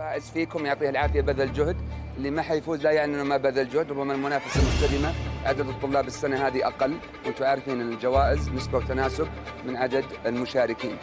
فائز فيكم يعطيه العافية بذل جهد. اللي ما حيفوز لا يعني انه ما بذل جهد. ربما المنافسة مستديمه عدد الطلاب السنة هذه أقل. وأنتم عارفين إن الجوائز نسبة وتناسب من عدد المشاركين.